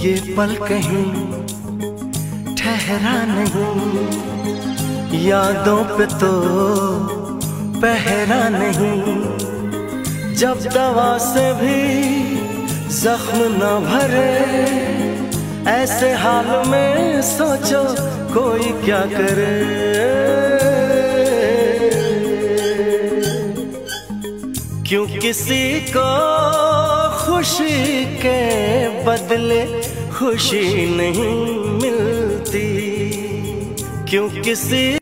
ये पल कहीं ठहरा नहीं। यादों पे तो पहरा नहीं। जब दवा से भी जख्म न भरे, ऐसे हाल में सोचो कोई क्या करे। क्यों किसी को खुशी के बदले खुशी नहीं मिलती। क्यों किसी